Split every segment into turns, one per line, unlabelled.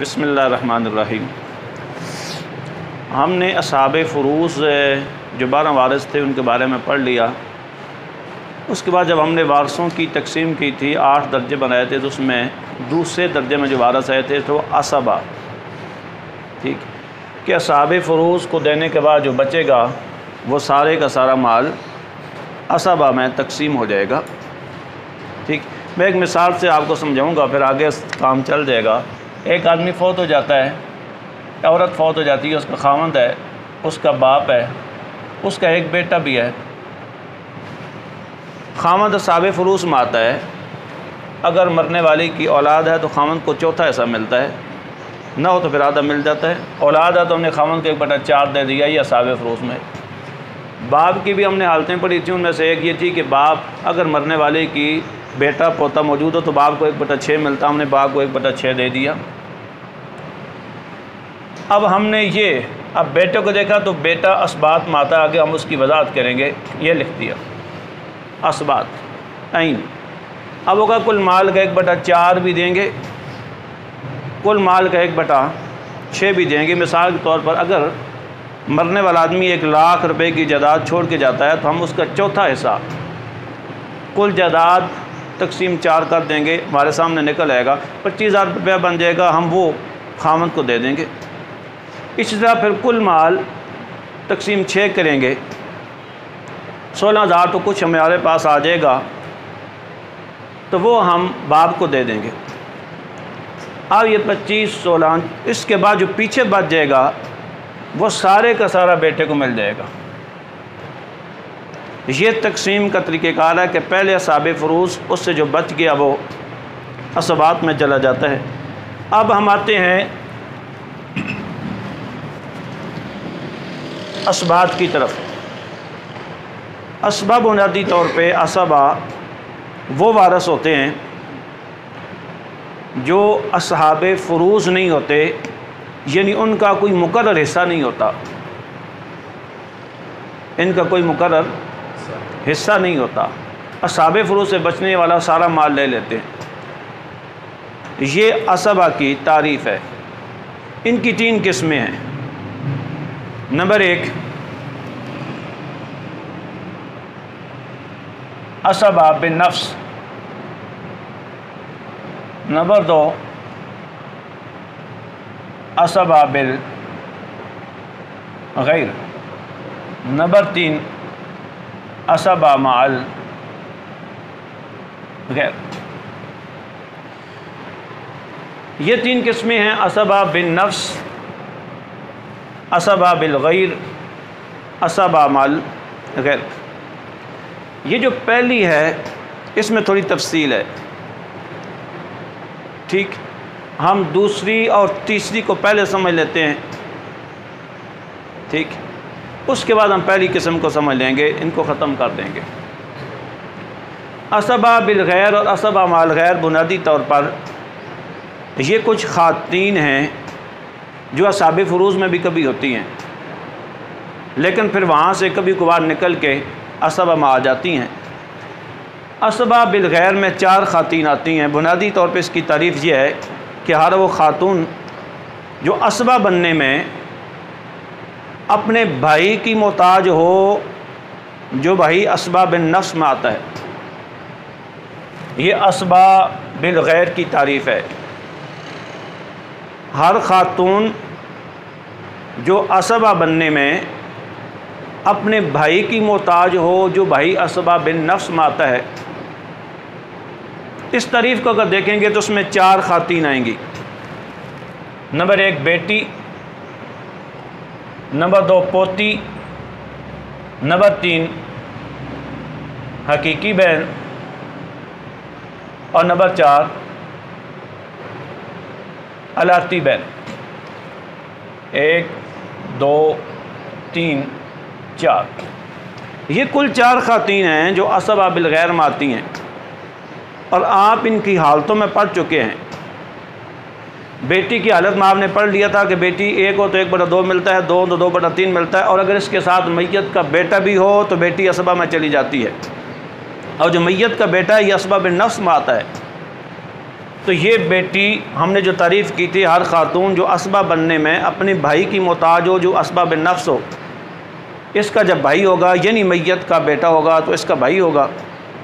बसमीम हमने असाब फ़रूस जो बारह वारस थे, उनके बारे में पढ़ लिया। उसके बाद जब हमने वारसों की तकसीम की थी, आठ दर्जे बनाए थे तो उसमें दूसरे दर्जे में जो वारस आए थे तो असबा। ठीक? कि असाब फ़रूस को देने के बाद जो बचेगा, वो सारे का सारा माल असबा में तकसीम हो जाएगा। ठीक? मैं एक मिसाल से आपको समझाऊँगा, फिर आगे काम चल जाएगा। एक आदमी फौत हो जाता है, औरत फौत हो जाती है, उसका खामंद है, उसका बाप है, उसका एक बेटा भी है। खामद साब फरूस में आता है। अगर मरने वाले की औलाद है तो खामद को चौथा ऐसा मिलता है। ना हो तो फिर आधा मिल जाता है। औलाद है तो हमने खामद को एक बटा चार दे दिया, या साब फरूस में। बाप की भी हमने हालतें पढ़ी थी, उनमें से एक ये थी कि बाप अगर मरने वाले की बेटा पोता मौजूद हो तो बाप को एक बटा छः मिलता, हमने बाप को एक बटा छः दे दिया। अब हमने ये, अब बेटे को देखा तो बेटा असबात माता आगे हम उसकी वजाहत करेंगे। ये लिख दिया। असबात आइन अब होगा कुल माल का एक बटा चार भी देंगे। कुल माल का एक बटा छः भी देंगे। मिसाल के तौर पर अगर मरने वाला आदमी एक लाख रुपए की जायदाद छोड़ के जाता है तो हम उसका चौथा हिस्सा कुल जायदाद तकसीम चार कर देंगे। हमारे सामने निकल आएगा। पच्चीस हज़ार रुपया बन जाएगा। हम वो खामद को दे देंगे। इसी तरह फिर कुल माल तकसीम छः करेंगे। सोलह हज़ार तो कुछ हमारे पास आ जाएगा तो वो हम बाप को दे देंगे। अब ये पच्चीस सोलह, इसके बाद जो पीछे बच जाएगा, वो सारे का सारा बेटे को मिल जाएगा। ये तकसीम का तरीक़ेकार है कि पहले असाब फ़रूस उससे जो बच गया वो असबात में चला जाता है। अब हम आते हैं असबात की तरफ़। असबा बुनियादी तौर पे असबा वो वारस होते हैं जो असहाब फ़रूज़ नहीं होते, यानी उनका कोई मुकर हिस्सा नहीं होता। इनका कोई मुकर हिस्सा नहीं होता। असाब फ़रूज़ से बचने वाला सारा माल ले लेते हैं। ये असबा की तारीफ़ है। इनकी तीन किस्में हैं। नंबर एक, असबा बिन नफ्स। नंबर दो, असबा बिल गैर। नंबर तीन, असबा माल गैर। ये तीन किस्में हैं, असबा बिन नफ्स असबा बिल गैर, असबा माल गैर ये जो पहली है, इसमें थोड़ी तफसील है। ठीक? हम दूसरी और तीसरी को पहले समझ लेते हैं। ठीक? उसके बाद हम पहली किस्म को समझ लेंगे, इनको ख़त्म कर देंगे। असबा बिल गैर और असबा माल गैर बुनियादी तौर पर ये कुछ ख़ातन हैं जो असाब फ़रूज़ में भी कभी होती हैं। लेकिन फिर वहाँ से कभी कभार निकल के असबा में आ जाती हैं। असबा बिल गैर में चार ख़ातन आती हैं। बुनियादी तौर पर इसकी तारीफ़ यह है कि हर वो ख़ातून जो असबा बनने में अपने भाई की मोहताज हो, जो भाई असबा बिन नफ्स में आता है। ये असबा बिल गैर की तारीफ़ है। हर ख़ातून जो असबा बनने में अपने भाई की मोहताज हो, जो भाई असबा बिन नफ्स में आता है, इस तारीफ़ को अगर देखेंगे तो उसमें चार खातन आएँगी। नंबर एक, बेटी। नंबर दो, पोती। नंबर तीन, हकीकी बहन। और नंबर चार, अलाती बहन। एक दो, तीन, चार। ये कुल चार खातन हैं जो असब आबिल गैर में आती हैं। और आप इनकी हालतों में पढ़ चुके हैं। बेटी की हालत में आपने पढ़ लिया था कि बेटी एक हो तो एक बटा दो मिलता है, दो तो दो बटा तीन मिलता है। और अगर इसके साथ मैत का बेटा भी हो तो बेटी असबा में चली जाती है। और जो मैत का बेटा है, ये असबा बिन नफ्स में आता है। तो ये बेटी हमने जो तारीफ़ की थी, हर ख़ातून जो असबा बनने में, अपने भाई की मोहताज हो, जो असबा बिन नफ्स हो, इसका जब भाई होगा, यानी मैत का बेटा होगा तो इसका भाई होगा।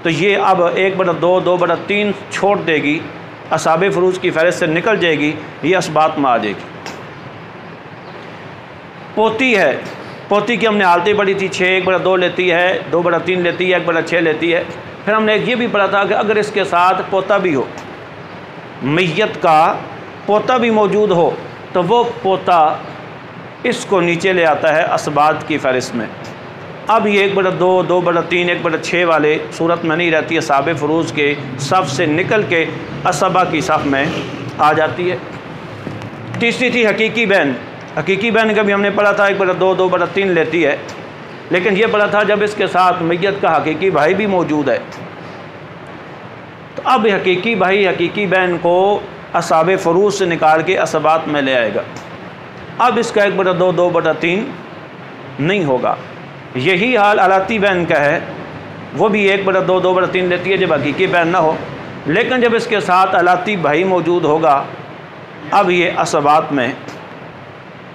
तो ये अब एक बटा दो दो बटा तीन छोड़ देगी, असाब फरूज की फहरिस्त से निकल जाएगी, ये असबात में आ जाएगी। पोती है, पोती की हमने हालतें पढ़ी थी छः एक बड़ा दो लेती है, दो बड़ा तीन लेती है, एक बड़ा छः लेती है। फिर हमने एक ये भी पढ़ा था कि अगर इसके साथ पोता भी हो मैत का पोता भी मौजूद हो तो वो पोता इसको नीचे ले आता है असबात की फ़हरिस्त में। अब ये एक बड़ा दो दो बड़ा तीन, एक बड़ा छः वाले सूरत में नहीं रहती है, साब फरूज़ के सफ़ से निकल के असबा की सफ़ में आ जाती है। तीसरी थी हकीकी बहन। हकीकी बहन का भी हमने पढ़ा था, एक बड़ा दो दो बड़ा तीन लेती है, लेकिन ये पढ़ा था जब इसके साथ मैत का हकीकी भाई भी मौजूद है। अब हकीकी भाई, हकीकी बहन को असाब फ़रूज से निकाल के असबात में ले आएगा। अब इसका एक बटा दो दो बटा तीन नहीं होगा। यही हाल अलाती बहन का है। वो भी एक बटा दो दो बटा तीन लेती है, जब हकीकी बहन ना हो। लेकिन जब इसके साथ अलाती भाई मौजूद होगा, अब ये असबात में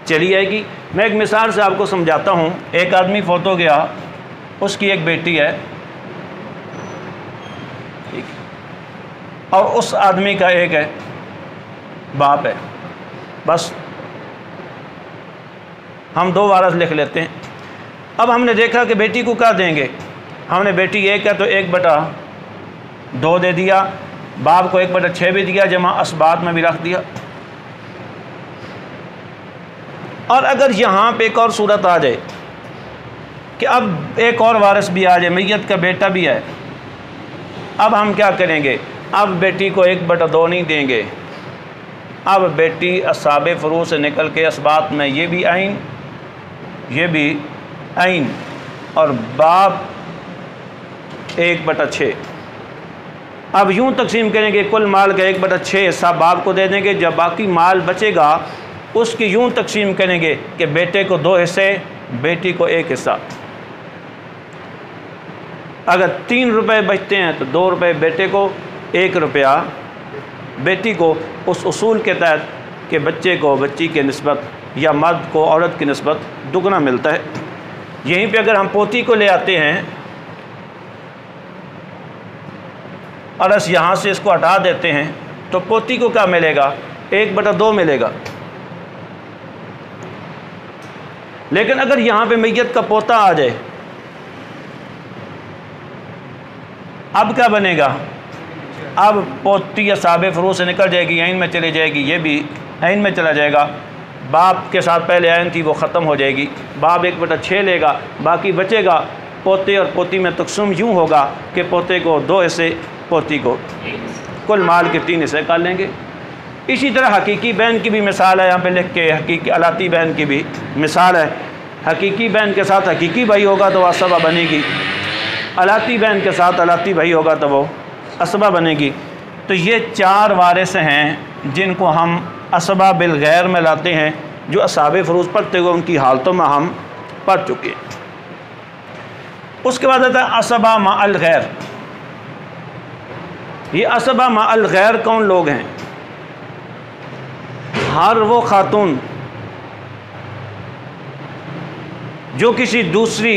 चली आएगी। मैं एक मिसाल से आपको समझाता हूँ। एक आदमी फोतो गया, उसकी एक बेटी है। और उस आदमी का एक है, बाप है। बस, हम दो वारस लिख लेते हैं। अब हमने देखा कि बेटी को क्या देंगे? हमने बेटी एक है तो एक बटा दो दे दिया, बाप को एक बटा छः भी दिया, जमा असबात में भी रख दिया। और अगर यहाँ पे एक और सूरत आ जाए कि अब एक और वारस भी आ जाए मैत का बेटा भी है, अब हम क्या करेंगे? अब बेटी को एक बटा दो नहीं देंगे। अब बेटी असाब फ़रू से निकल के इसबात में ये भी आइन ये भी आइन और बाप एक बटा छः अब यूँ तकसीम करेंगे कुल माल का एक बटा छः हिस्सा बाप को दे देंगे, जब बाकी माल बचेगा, उसकी यूँ तकसीम करेंगे कि बेटे को दो हिस्से, बेटी को एक हिस्सा। अगर तीन रुपए बचते हैं तो दो रुपए बेटे को एक रुपया बेटी को उस असूल के तहत कि बच्चे को, बच्ची के नस्बत या मर्द को, औरत की नस्बत दुगना मिलता है। यहीं पे अगर हम पोती को ले आते हैं और अस यहाँ से इसको हटा देते हैं तो पोती को क्या मिलेगा? एक बटा दो मिलेगा। लेकिन अगर यहाँ पे मैयत का पोता आ जाए, अब क्या बनेगा? अब पोती या साब फरू से निकल जाएगी आइन में चली जाएगी, ये भी आइन में चला जाएगा। बाप के साथ पहले आयन थी, वो ख़त्म हो जाएगी। बाप एक बटा छः लेगा, बाकी बचेगा। पोते और पोती में तकसुम यूँ होगा कि पोते को दो हिस्से, पोती को कुल माल के तीन हिस्से कर लेंगे। इसी तरह हकीकी बहन की भी मिसाल है, यहाँ पे लिख के हकीकी, अलाती बहन की भी मिसाल है। हकीकी बहन के साथ हकीकी भाई होगा तो असबा बनेगी। अलाती बहन के साथ अलाती भाई होगा तो वो असबा बनेगी। तो ये चार वारस हैं जिनको हम असबा बिल गैर में लाते हैं, जो असाब फरूज पढ़ते हुए उनकी हालतों में हम पढ़ चुके उसके बाद आता है असबा मा अल गैर। ये असबा मा अल गैर कौन लोग हैं? हर वो खातून जो किसी दूसरी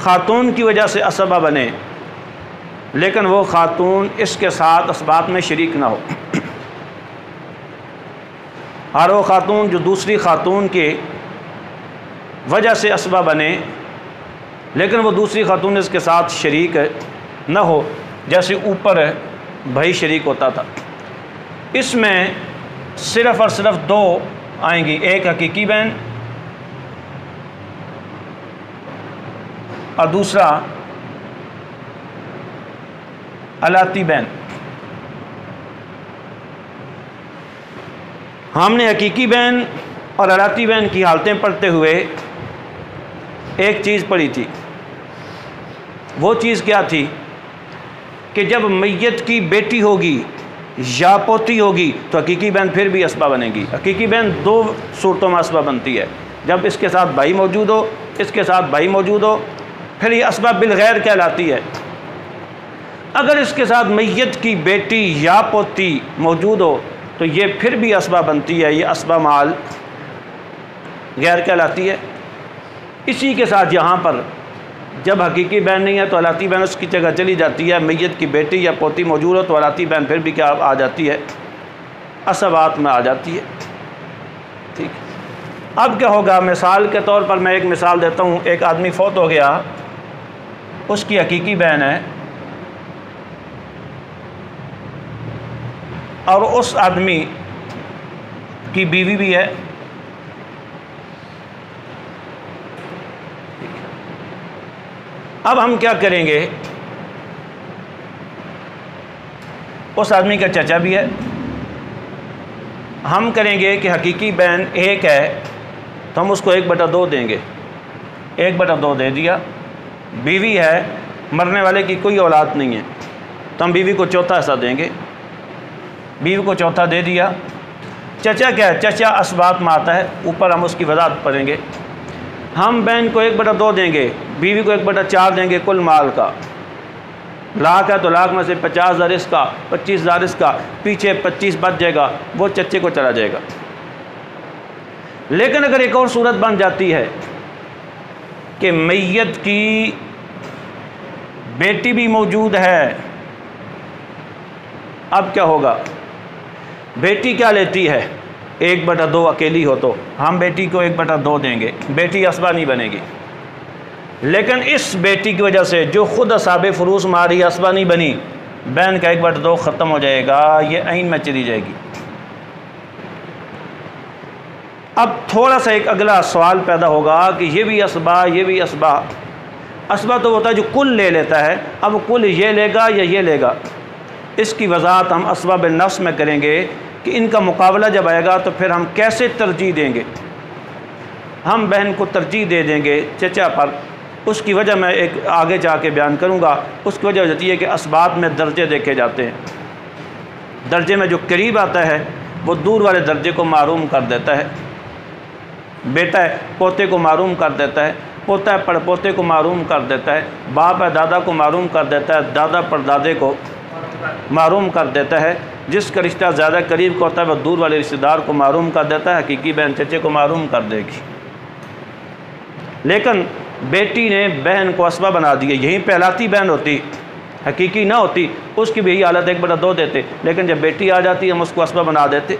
ख़ातून की वजह से असबा बने। लेकिन वो ख़ातून इसके साथ इसबात में शरीक ना हो। हर वो ख़ातून जो दूसरी ख़ातून के वजह से असबा बने, लेकिन वो दूसरी ख़ातून इसके साथ शरीक न हो, जैसे ऊपर भाई शरीक होता था। इसमें सिर्फ़ और सिर्फ़ दो आएँगी, एक हकीकी बहन और दूसरा अलाती बहन। हमने हकीकी बहन और अलाती बहन की हालतें पढ़ते हुए एक चीज़ पढ़ी थी। वो चीज़ क्या थी कि जब मैत की बेटी होगी, या पोती होगी तो हकीकी बहन फिर भी असबा बनेगी। हकीकी बहन दो सूरतों में असबा बनती है। जब इसके साथ भाई मौजूद हो, इसके साथ भाई मौजूद हो, फिर ये असबा बिलगैर कहलाती है। अगर इसके साथ मैत की बेटी या पोती मौजूद हो तो ये फिर भी असबा बनती है, ये असबा माल गैर कहलाती है। इसी के साथ यहाँ पर जब हकीकी बहन नहीं है तो अलाती बहन उसकी जगह चली जाती है। मैत की बेटी या पोती मौजूद हो तो अलाती बहन फिर भी क्या आ जाती है? असबात में आ जाती है। ठीक। अब क्या होगा? मिसाल के तौर पर मैं एक मिसाल देता हूँ। एक आदमी फौत हो गया, उसकी हकीकी बहन है। और उस आदमी की बीवी भी है। अब हम क्या करेंगे? उस आदमी का चचा भी है। हम करेंगे कि हकीकी बहन एक है तो हम उसको एक बटा दो देंगे। एक बटा दो दे दिया। बीवी है, मरने वाले की कोई औलाद नहीं है। तो हम बीवी को चौथा हिस्सा देंगे। बीवी को चौथा दे दिया। चचा क्या है? चचा असबात में आता है। ऊपर हम उसकी वजाहत पढ़ेंगे। हम बहन को एक बटा दो देंगे, बीवी को एक बटा चार देंगे कुल माल का। लाख है तो लाख में से पचास हज़ार इसका, पच्चीस हज़ार इसका, पीछे पच्चीस बच जाएगा, वो चचे को चला जाएगा। लेकिन अगर एक और सूरत बन जाती है कि मैयत की बेटी भी मौजूद है, अब क्या होगा? बेटी क्या लेती है? एक बटा दो अकेली हो तो। हम बेटी को एक बटा दो देंगे। बेटी असबा नहीं बनेगी। लेकिन इस बेटी की वजह से जो खुद असाब फरूस मारी असबा नहीं बनी, बहन का एक बटा दो ख़त्म हो जाएगा, ये आइन में चली जाएगी। अब थोड़ा सा एक अगला सवाल पैदा होगा कि ये भी असबा, ये भी असबा। असबा तो होता है जो कुल ले लेता है। अब कुल ये लेगा या ये लेगा? इसकी वजाहत हम असबा बिन नफ्स में करेंगे कि इनका मुकाबला जब आएगा तो फिर हम कैसे तरजीह देंगे। हम बहन को तरजीह दे देंगे चचा पर। उसकी वजह मैं एक आगे जा के बयान करूँगा। उसकी वजह होती है कि इसबात में दर्जे देखे जाते हैं। दर्जे में जो करीब आता है, वो दूर वाले दर्जे को मारूम कर देता है। बेटा है, पोते को मारूम कर देता है। पोता है पड़पोते को मारूम कर देता है। बाप है, दादा को मारूम कर देता है। दादा परदादे को मारूम कर देता है। जिसका रिश्ता ज़्यादा करीब का होता है, वह दूर वाले रिश्तेदार को मारूम कर देता है। हकीकी बहन चचे को मारूम कर देगी। लेकिन बेटी ने बहन को असबा बना दिया। यहीं पहलाती बहन होती, हकीकी ना होती, उसकी भी यही हालत एक बड़ा दो देते। लेकिन जब बेटी आ जाती, हम उसको असबा बना देते।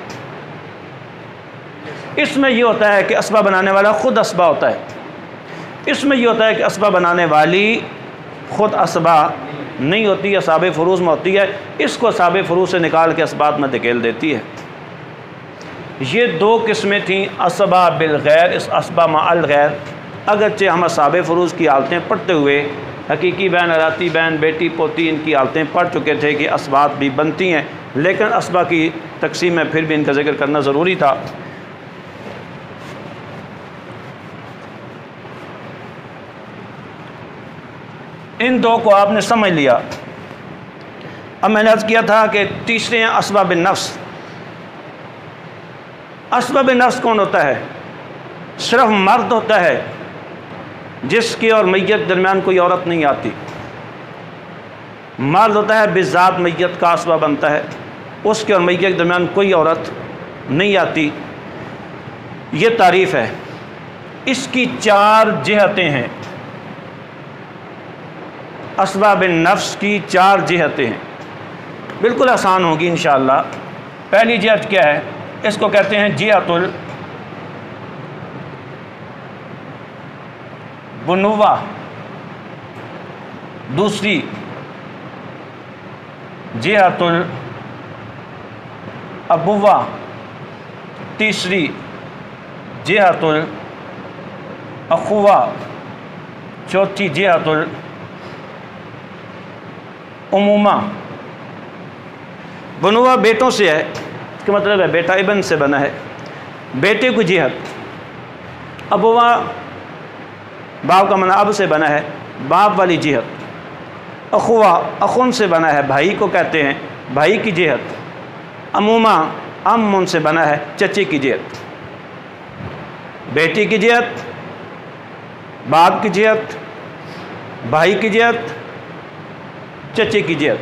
इसमें यह होता है कि असबा बनाने वाला ख़ुद असबा होता है। इसमें यह होता है कि असबा बनाने वाली ख़ुद असबा नहीं होती, असाब फ़रूज में होती है, इसको साब फ़रूज से निकाल के असबात में धकेल देती है। ये दो किस्में थीं, असबा बिल गैर, इस असबा माल गैर। अगरचे हम असाब फ़रूज़ की हालतें पढ़ते हुए, हकीकी बहन, अराती बहन, बेटी, पोती, इनकी हालतें पढ़ चुके थे कि असबात भी बनती हैं, लेकिन असबा की तकसीम में फिर भी इनका ज़िक्र करना ज़रूरी था। इन दो को आपने समझ लिया। अब मैंने अर्ज़ किया था कि तीसरे हैं असबाब नफ्स। असबाब नफ्स कौन होता है? सिर्फ़ मर्द होता है, जिसके और मैत दरमियान कोई औरत नहीं आती। मर्द होता है, बिजात मैत का असबा बनता है। उसके और मैत के दरमियान कोई औरत नहीं आती। ये तारीफ़ है। इसकी चार जहतें हैं। असबाब नफ्स की चार जहतें हैं। बिल्कुल आसान होगी इन पहली जहत क्या है? इसको कहते हैं जियातुल बुनुवा। दूसरी जिहातुल अबुवा। तीसरी जिहातुल अखुवा। चौथी जिहातुल उमुमा। बनुआ बेटों से है, इसका मतलब है बेटा इबन से बना है। बेटे को जिहत अबुआ बाप का मना अब से बना है, बाप वाली जिहत अखुआ अखुन से बना है, भाई को कहते हैं, भाई की जिहत अमूमा अम से बना है, चचे की जिहत बेटी की जिहत बाप की जिहत भाई की जिहत चचे की जेहत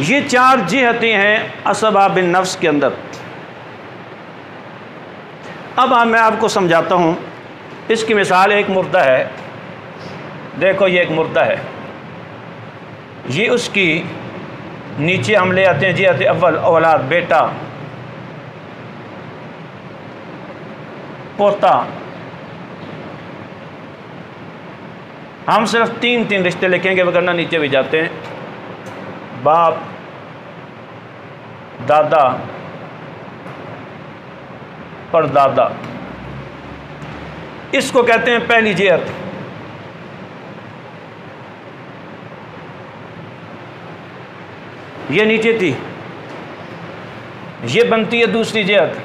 ये चार जेहतें हैं असबा बिन नफ्स के अंदर। अब मैं आपको समझाता हूँ। इसकी मिसाल एक मुर्दा है। देखो ये एक मुर्दा है। ये उसकी नीचे हम ले आते हैं जी आते अव्वल, औलाद, बेटा, पोता हम सिर्फ़ तीन तीन रिश्ते लिखेंगे वगरना नीचे भी जाते हैं। बाप, दादा, परदादा। इसको कहते हैं पहली जेहत ये नीचे थी, ये बनती है दूसरी जेहत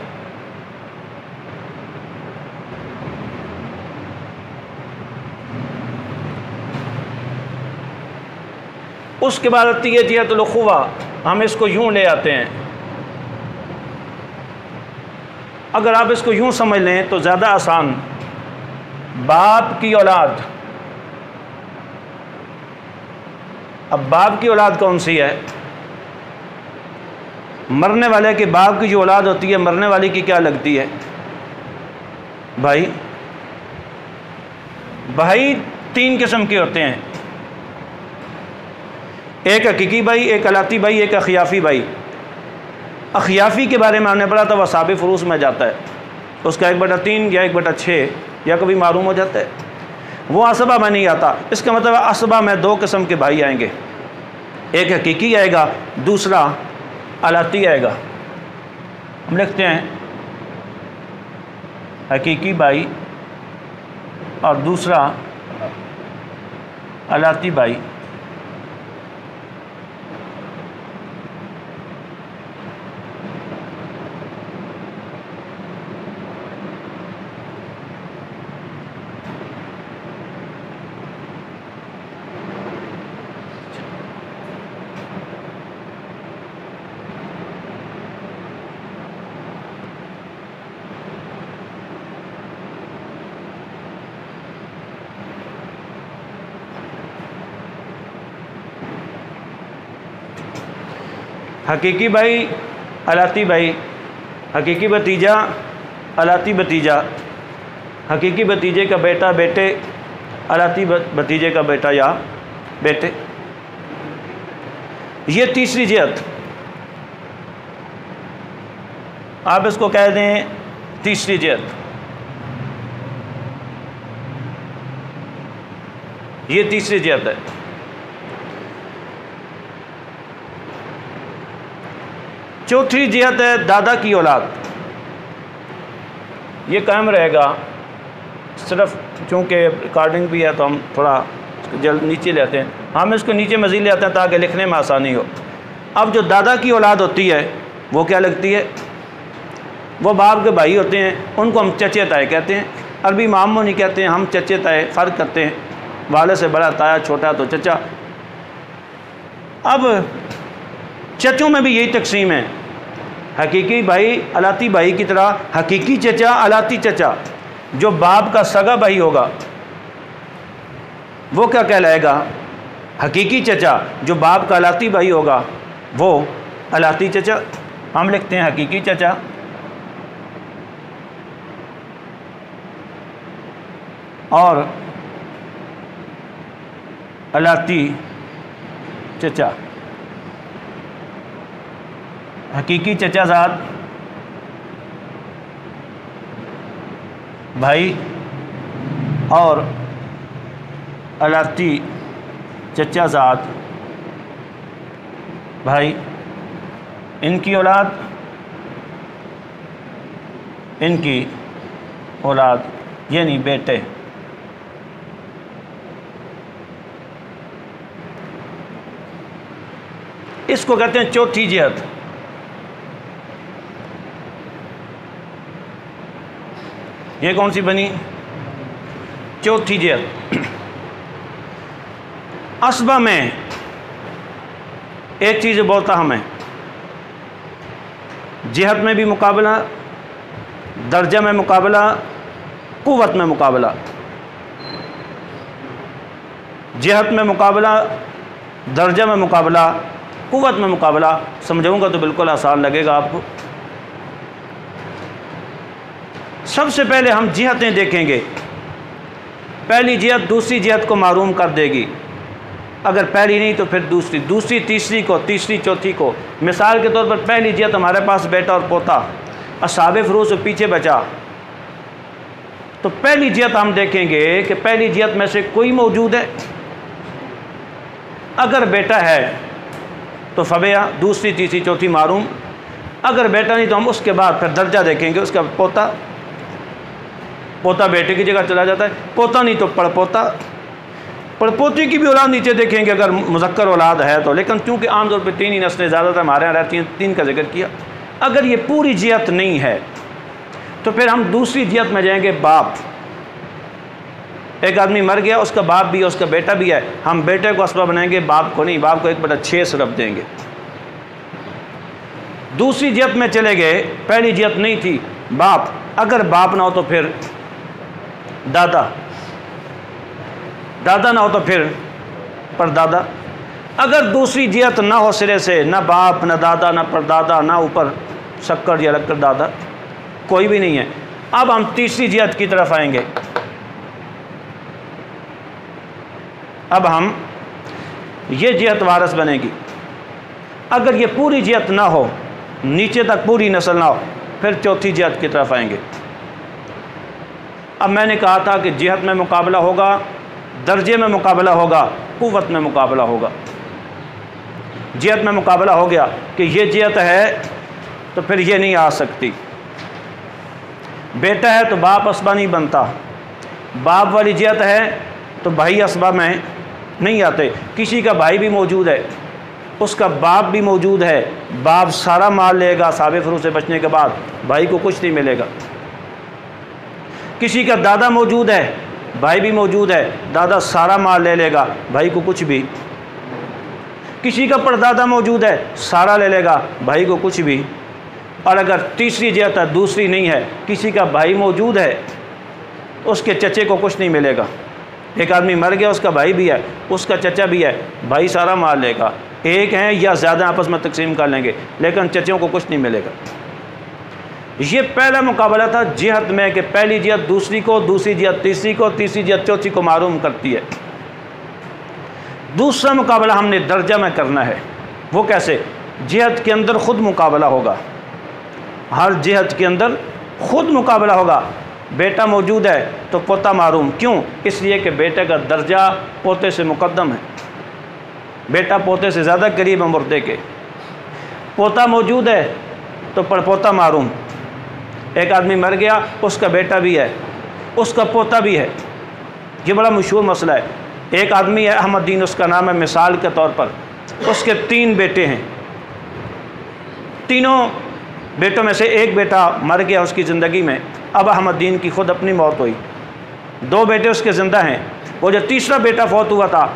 उसके बाद आती है जियत लखुआ हम इसको यूँ ले आते हैं। अगर आप इसको यूँ समझ लें तो ज़्यादा आसान। बाप की औलाद। अब बाप की औलाद कौन सी है? मरने वाले के बाप की जो औलाद होती है, मरने वाले की क्या लगती है? भाई भाई तीन किस्म के होते हैं। एक हकीकी भाई, एक अलाती भाई, एक अखियाफ़ी भाई। अखियाफ़ी के बारे में हमने पढ़ा था, वह साब फरूस में जाता है। उसका एक बटा तीन या एक बटा छः या कभी मालूम हो जाता है। वो असबा में नहीं आता। इसका मतलब असबा में दो किस्म के भाई आएँगे। एक हकीकी आएगा, दूसरा अलाती आएगा। हम लिखते हैं, हकीकी भाई और दूसरा अलाती भाई। हकीकी भाई, अलाती भाई, हकीकी भतीजा, अलाती भतीजा, हकीकी भतीजे का बेटा, बेटे, अलाती भतीजे का बेटा या बेटे। ये तीसरी जहत। आप इसको कह दें तीसरी जहत। ये तीसरी जहत है। चौथी जियत है दादा की औलाद। ये कायम रहेगा। सिर्फ़ चूँकि रिकॉर्डिंग भी है तो हम थोड़ा जल्द नीचे लेते हैं। हम इसको नीचे मज़ीद ले आते हैं ताकि लिखने में आसानी हो। अब जो दादा की औलाद होती है, वो क्या लगती है? वो बाप के भाई होते हैं, उनको हम चचे ताए कहते हैं। अरबी मामो नहीं कहते हैं, हम चचे ताए फ़र्क करते हैं। वाले से बड़ा ताया, छोटा तो चचा। अब चचों में भी यही तकसीम है। हकीकी भाई, अलाती भाई की तरह हकीकी चचा, अलाती चचा, जो बाप का सगा भाई होगा, वो क्या कहलाएगा? हकीकी चचा, जो बाप का अलाती भाई होगा, वो अलाती चचा। हम लिखते हैं हकीकी चचा। और अलाती चचा। हकीकी चचाजाद भाई और अलाती चचाजाद भाई, इनकी औलाद इनकी औलाद, यानी बेटे। इसको कहते हैं चौथी जिहत। ये कौन सी बनी? चौथी जेल। असबा में एक चीज़ बहुत अहम है जिहत में भी मुकाबला, दर्जा में मुकाबला कुत में मुकाबला। जहत में मुकाबला, दर्जा में मुकाबला कुत में मुकाबला, समझाऊँगा तो बिल्कुल आसान लगेगा आपको। सबसे पहले हम जिहतें देखेंगे। पहली जिहत दूसरी जिहत को मरूम कर देगी। अगर पहली नहीं तो फिर दूसरी। दूसरी, तीसरी को, तीसरी, चौथी को। मिसाल के तौर पर पहली जियत हमारे पास बेटा और पोता असाब फरूज से पीछे बचा। तो पहली जियत हम देखेंगे कि पहली जियत में से कोई मौजूद है। अगर बेटा है तो फबेया दूसरी, तीसरी, चौथी मारूम अगर बेटा नहीं तो हम उसके बाद फिर दर्जा देखेंगे, उसका पोता। पोता बेटे की जगह चला जाता है। पोता नहीं तो पड़पोता। पड़पोती की भी औलाद नीचे देखेंगे, अगर मुजक्कर औलाद है तो। लेकिन चूँकि आमतौर पर तीन ही नस्लें ज़्यादातर हमारे यहाँ रहती हैं, तीन का ज़िक्र किया। अगर ये पूरी जियत नहीं है तो फिर हम दूसरी जियत में जाएँगे बाप। एक आदमी मर गया, उसका बाप भी है, उसका बेटा भी है। हम बेटे को असबा बनाएँगे, बाप को नहीं, बाप को एक बटा छः सरफ देंगे। दूसरी जियत में चले गए, पहली जियत नहीं थी, बाप। अगर बाप ना हो तो फिर दादा। दादा ना हो तो फिर परदादा। अगर दूसरी जियत ना हो सिरे से, ना बाप, ना दादा, ना परदादा, ना ऊपर शक्कर या रक्कर दादा, कोई भी नहीं है। अब हम तीसरी जियत की तरफ़ आएँगे। अब हम ये जियत वारस बनेगी। अगर ये पूरी जियत ना हो, नीचे तक पूरी नस्ल ना हो, फिर चौथी जियत की तरफ़ आएँगे। अब मैंने कहा था कि जिहत में मुकाबला होगा, दर्जे में मुकाबला होगा कुत में मुकाबला होगा। जियत में मुकाबला हो गया कि ये जियत है तो फिर ये नहीं आ सकती। बेटा है तो बाप असबा नहीं बनता। बाप वाली जियत है तो भाई असबा में नहीं आते। किसी का भाई भी मौजूद है, उसका बाप भी मौजूद है। बाप सारा माल लेगा साबित फरू से बचने के बाद भाई को कुछ नहीं मिलेगा। किसी का दादा मौजूद है, भाई भी मौजूद है, दादा सारा माल ले लेगा, भाई को कुछ भी। किसी का परदादा मौजूद है, सारा ले लेगा, भाई को कुछ भी। और अगर तीसरी है दूसरी नहीं है, किसी का भाई मौजूद है, उसके चचे को कुछ नहीं मिलेगा। एक आदमी मर गया, उसका भाई भी है, उसका चचा भी है, भाई सारा माल लेगा। एक हैं या ज़्यादा आपस में तकसीम कर लेंगे, लेकिन चचों को कुछ नहीं मिलेगा। ये पहला मुकाबला था जिहत में कि पहली जिहत दूसरी को, दूसरी जिहत तीसरी को, तीसरी जिहत चौथी को मालूम करती है। दूसरा मुकाबला हमने दर्जा में करना है। वो कैसे? जिहत के अंदर ख़ुद मुकाबला होगा। हर जिहत के अंदर ख़ुद मुकाबला होगा। बेटा मौजूद है तो पोता मारूम। क्यों? इसलिए कि बेटे का दर्जा पोते से मुकदम है। बेटा पोते से ज़्यादा करीब है मुर्दे के। पोता मौजूद है तो पड़पोता मारूम। एक आदमी मर गया, उसका बेटा भी है, उसका पोता भी है। ये बड़ा मशहूर मसला है। एक आदमी है अहमदीन उसका नाम है मिसाल के तौर पर। उसके तीन बेटे हैं। तीनों बेटों में से एक बेटा मर गया उसकी ज़िंदगी में। अब अहमदीन की खुद अपनी मौत हुई। दो बेटे उसके ज़िंदा हैं। वो जो तीसरा बेटा फौत हुआ था,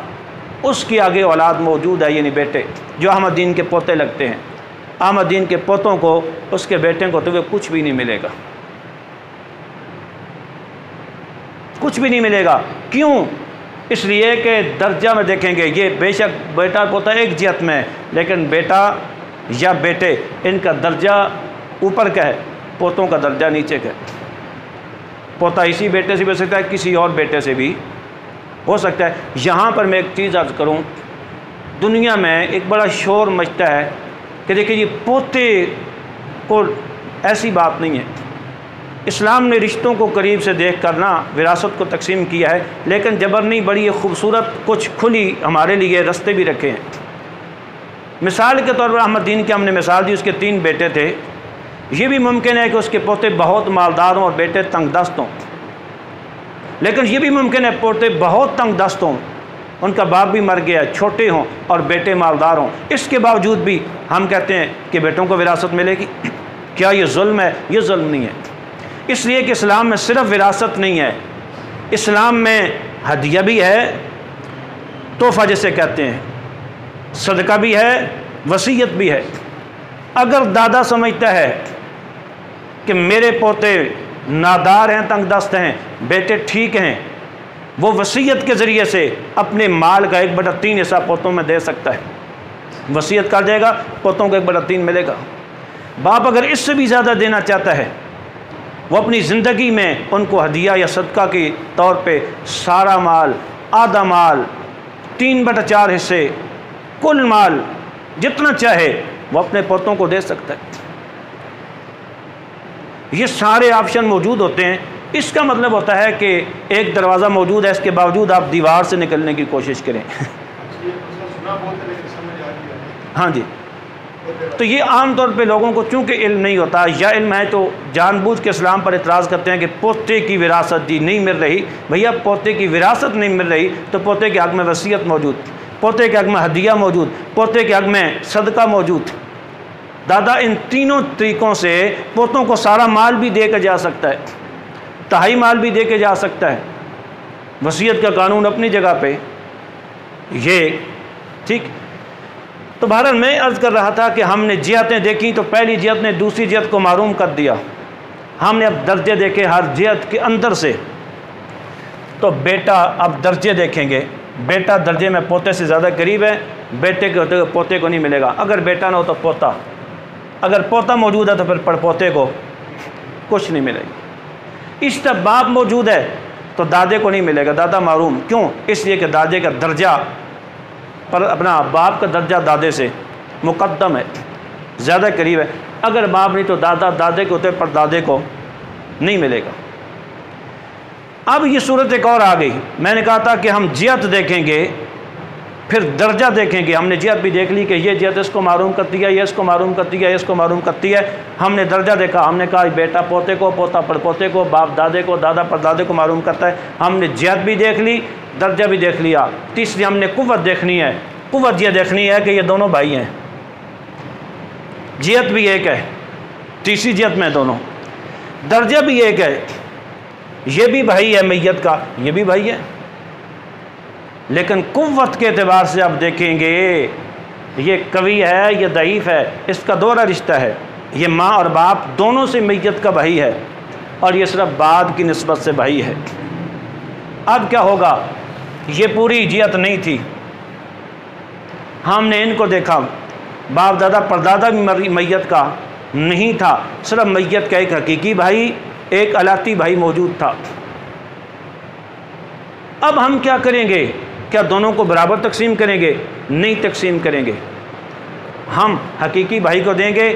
उसकी आगे औलाद मौजूद है, यानी बेटे, जो अहमदीन के पोते लगते हैं। आमदीन के पोतों को, उसके बेटे को तो कुछ भी नहीं मिलेगा। कुछ भी नहीं मिलेगा। क्यों? इसलिए कि दर्जा में देखेंगे, ये बेशक बेटा पोता एक जियत में है, लेकिन बेटा या बेटे, इनका दर्जा ऊपर का है, पोतों का दर्जा नीचे का है। पोता इसी बेटे से भी हो सकता है, किसी और बेटे से भी हो सकता है। यहाँ पर मैं एक चीज़ अर्ज़ करूँ, दुनिया में एक बड़ा शोर मचता है कि देखिए, ये पोते को ऐसी बात नहीं है। इस्लाम ने रिश्तों को करीब से देख कर ना विरासत को तकसीम किया है, लेकिन जबर नहीं, बड़ी ये खूबसूरत कुछ खुली हमारे लिए रस्ते भी रखे हैं। मिसाल के तौर पर अहमद दीन की हमने मिसाल दी, उसके तीन बेटे थे। ये भी मुमकिन है कि उसके पोते बहुत मालदार हों और बेटे तंग दस्त हों। लेकिन ये भी मुमकिन है, पोते बहुत तंग दस्त हों। उनका बाप भी मर गया, छोटे हों और बेटे मालदार हों। इसके बावजूद भी हम कहते हैं कि बेटों को विरासत मिलेगी। क्या ये जुल्म है? ये जुल्म नहीं है। इसलिए कि इस्लाम में सिर्फ़ विरासत नहीं है। इस्लाम में हदिया भी है, तोहफ़ा जैसे कहते हैं। सदका भी है, वसीयत भी है। अगर दादा समझता है कि मेरे पोते नादार हैं, तंगदस्त हैं, बेटे ठीक हैं वो वसीयत के ज़रिए से अपने माल का एक बटा तीन हिस्सा पोतों में दे सकता है। वसीयत कर जाएगा पोतों को एक बटा तीन मिलेगा। बाप अगर इससे भी ज़्यादा देना चाहता है, वो अपनी ज़िंदगी में उनको हदिया या सदका के तौर पे सारा माल, आधा माल, तीन बटा चार हिस्से, कुल माल, जितना चाहे, वो अपने पोतों को दे सकता है। ये सारे ऑप्शन मौजूद होते हैं। इसका मतलब होता है कि एक दरवाज़ा मौजूद है, इसके बावजूद आप दीवार से निकलने की कोशिश करें। हाँ जी। तो ये आम तौर पे लोगों को चूँकि इल्म नहीं होता, या इल्म है तो जानबूझ के इस्लाम पर इतराज़ करते हैं कि पोते की विरासत जी नहीं मिल रही। भैया, पोते की विरासत नहीं मिल रही तो पोते के हक में वसीयत मौजूद, पोते के हक में हदिया मौजूद, पोते के हक में सदका मौजूद। दादा, इन तीनों तरीक़ों से पोतों को सारा माल भी दे कर जा सकता है। तहाई माल भी दे के जा सकता है। वसीयत का कानून अपनी जगह पे। ये, ठीक? तो भारत में अर्ज़ कर रहा था कि हमने जियतें देखी तो पहली जियत ने दूसरी जियत को मारूम कर दिया। हमने अब दर्जे देखे हर जियत के अंदर से। तो बेटा अब दर्जे देखेंगे। बेटा दर्जे में पोते से ज़्यादा करीब है, बेटे के होते पोते को नहीं मिलेगा। अगर बेटा ना हो तो पोता। अगर पोता मौजूद है तो फिर पड़पोते को कुछ नहीं मिलेगा। इस तब बाप मौजूद है तो दादे को नहीं मिलेगा। दादा मारूम, क्यों? इसलिए कि दादे का दर्जा, पर अपना बाप का दर्जा दादे से मुकदम है, ज़्यादा करीब है। अगर बाप नहीं तो दादा दादे के होते, पर दादे को नहीं मिलेगा। अब ये सूरत एक और आ गई। मैंने कहा था कि हम जियत देखेंगे फिर दर्जा देखेंगे। हमने जियत भी देख ली कि ये जियत इसको मालूम करती है, ये इसको मालूम करती है इसको मालूम करती है। हमने दर्जा देखा। हमने कहा बेटा पोते को, पोता पड़पोते को, बाप दादे को, दादा परदादे को मालूम करता है। हमने जियत भी देख ली, दर्जा भी देख लिया। तीसरी हमने कुत देखनी है। कुत यह देखनी है कि ये दोनों भाई हैं। जियत भी एक है। तीसरी जियत में दोनों। दर्जा भी एक है। ये भी भाई है मैयत का। ये भी भाई है। लेकिन कुत के अतबार से आप देखेंगे, ये कवि है, ये दईफ है, इसका दोहरा रिश्ता है। ये माँ और बाप दोनों से मैयत का भाई है और ये सिर्फ़ बाद की नस्बत से भाई है। अब क्या होगा? ये पूरी जियत नहीं थी। हमने इनको देखा। बाप दादा, परदादा भी मैयत का नहीं था। सिर्फ़ मैयत का एक हकीकी भाई, एक अलाती भाई मौजूद था। अब हम क्या करेंगे? क्या दोनों को बराबर तकसीम करेंगे? नहीं तकसीम करेंगे। हम हकीकी भाई को देंगे,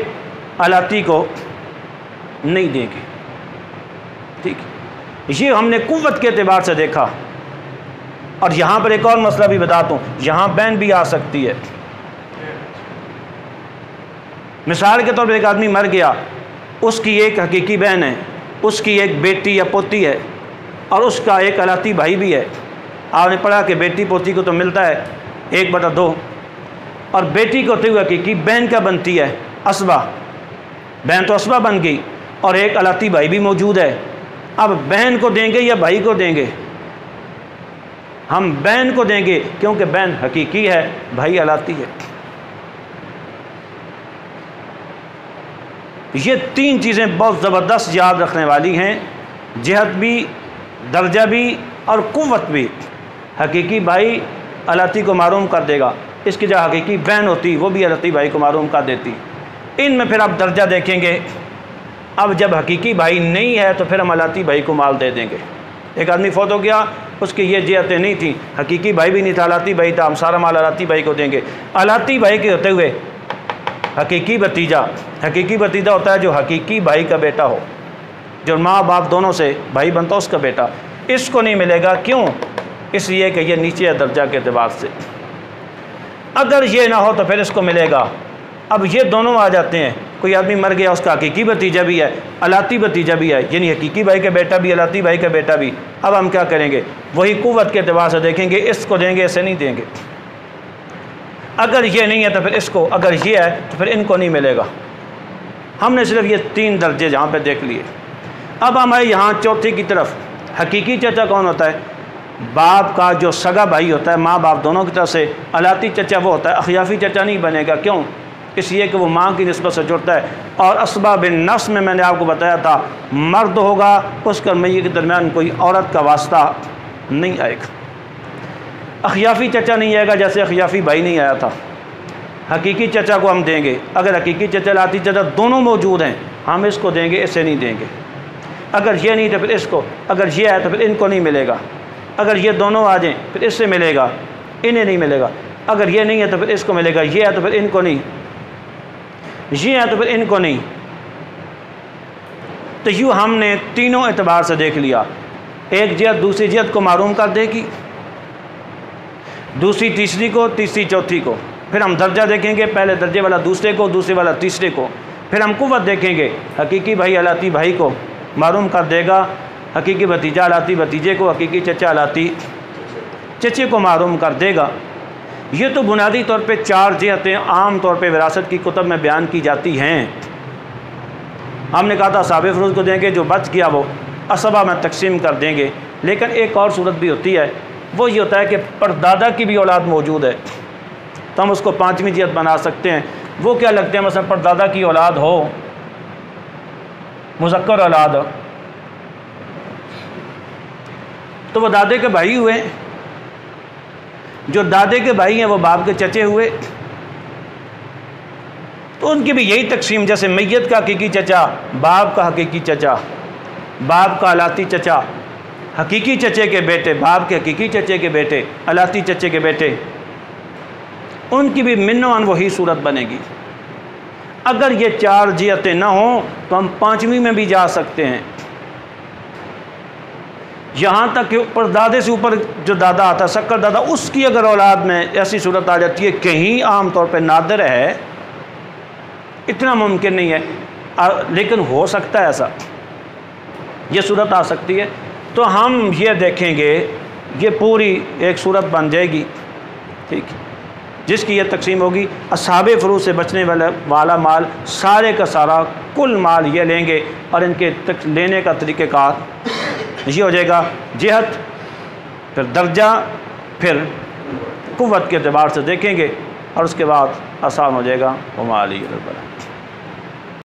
अलाती को नहीं देंगे। ठीक ये हमने कुत के अतबार से देखा। और यहाँ पर एक और मसला भी बताता हूँ। यहाँ बैन भी आ सकती है। मिसाल के तौर पर एक आदमी मर गया। उसकी एक हकीकी बहन है। उसकी एक बेटी या पोती है। और उसका एक अलाती भाई भी है। आपने पढ़ा कि बेटी पोती को तो मिलता है, एक बटा दो। और बेटी को तो हुए कि बहन क्या बनती है? असबा। बहन तो असबा बन गई, और एक अलाती भाई भी मौजूद है। अब बहन को देंगे या भाई को देंगे? हम बहन को देंगे, क्योंकि बहन हकीकी है, भाई अलाती है। ये तीन चीज़ें बहुत ज़बरदस्त याद रखने वाली हैं, जहत भी, दर्जा भी, और कुत भी। हकीकी भाई अलाती को मरूम कर देगा। इसकी जो हकीकी बहन होती, वो भी अलाती भाई को मरूम कर देती। इन में फिर आप दर्जा देखेंगे। अब जब हकीकी भाई नहीं है तो फिर हम अलाती भाई को माल दे देंगे। एक आदमी फौत हो गया, उसकी ये जियतें नहीं थी। हकीकी भाई भी नहीं था, अलाती भाई था। हम सारा माल अलाती भाई को देंगे। अलाती भाई के होते हुए हकीकी भतीजा हकीकी भतीजा होता है जो हकीकी भाई का बेटा हो, जो माँ बाप दोनों से भाई बनता उसका बेटा। इसको नहीं मिलेगा। क्यों? इसलिए कि ये नीचे दर्जा के अतबार से। अगर ये ना हो तो फिर इसको मिलेगा। अब ये दोनों आ जाते हैं। कोई आदमी मर गया, उसका हकीकी भतीजा भी है, अलाती भतीजा भी है, यानी हकीकी भाई का बेटा भी, अलाती भाई का बेटा भी। अब हम क्या करेंगे? वही कुत के अतबार से देखेंगे, इसको देंगे ऐसे नहीं देंगे। अगर ये नहीं है तो फिर इसको, अगर ये है तो फिर इनको नहीं मिलेगा। हमने सिर्फ़ ये तीन दर्जे जहाँ पर देख लिए। अब हम आए यहाँ चौथी की तरफ़। हकीकी चचा कौन होता है? बाप का जो सगा भाई होता है माँ बाप दोनों की तरफ़ से अलाती चचा वो होता है, अखियाफ़ी चचा नहीं बनेगा। क्यों? इसलिए कि वो माँ की नस्बत से जुड़ता है। और असबा बिन नफ्स में मैंने आपको बताया था, मर्द होगा उसका मैय के दरमियान कोई औरत का वास्ता नहीं आएगा। अखियाफ़ी चचा नहीं आएगा, जैसे अखियाफ़ी भाई नहीं आया था। हकीकी चचा को हम देंगे। अगर हकीकी चचा लाती चचा दोनों मौजूद हैं, हम इसको देंगे, इसे नहीं देंगे। अगर ये नहीं तो फिर इसको, अगर ये है तो फिर इनको नहीं मिलेगा। अगर ये दोनों आ जाएँ, फिर इससे मिलेगा, इन्हें नहीं मिलेगा। अगर ये नहीं है तो फिर इसको मिलेगा, ये है तो फिर इनको नहीं। ये है तो फिर इनको नहीं। तो यूँ हमने तीनों एतबार से देख लिया। एक जहत दूसरी जहत को मालूम कर देगी। दूसरी तीसरी को, तीसरी चौथी को। फिर हम दर्जा देखेंगे, पहले दर्जे वाला दूसरे को, दूसरे वाला तीसरे को। फिर हम कुत देखेंगे, हकीकी भाई, अलाती भाई को मालूम कर देगा हकीकी भतीजा अलाती भतीजे को हकीकी चचा अलाती चचे को मालूम कर देगा। ये तो बुनियादी तौर पे चार जहतें आम तौर पे विरासत की कुतब में बयान की जाती हैं। हमने कहा था, साबिर फरूज को देंगे, जो बच गया वो असबा में तकसीम कर देंगे। लेकिन एक और सूरत भी होती है, वो ये होता है कि परदादा की भी औलाद मौजूद है। तो हम उसको पाँचवीं जहत बना सकते हैं। वो क्या लगते हैं, मसलन परदादा की औलाद हो मुजक्र औलाद तो वो दादे के भाई हुए जो दादे के भाई हैं, वो बाप के चचे हुए। तो उनकी भी यही तकसीम, जैसे मैत का हकीकी चचा, बाप का हकीकी चचा, बाप का अलाती चचा, हकीकी चचे के बेटे, बाप के हकीकी चचे के बेटे, अलाती चचे के बेटे। उनकी भी मिनोन वही सूरत बनेगी। अगर ये चार जियतें ना हों तो हम पाँचवीं में भी जा सकते हैं। यहाँ तक कि ऊपर दादे से ऊपर जो दादा आता शक्कर दादा उसकी अगर औलाद में ऐसी सूरत आ जाती है कहीं आम तौर पे नादर है इतना मुमकिन नहीं है। आ, लेकिन हो सकता है ऐसा। ये सूरत आ सकती है। तो हम ये देखेंगे ये पूरी एक सूरत बन जाएगी। ठीक। जिसकी ये तकसीम होगी असाब फ़रूज से बचने वाला वाला माल सारे का सारा कुल माल ये लेंगे और इनके तक लेने का तरीक़ेकार ये हो जाएगा। जहत, फिर दर्जा, फिर कुत के अतबार से देखेंगे और उसके बाद आसान हो जाएगा। हमारी माली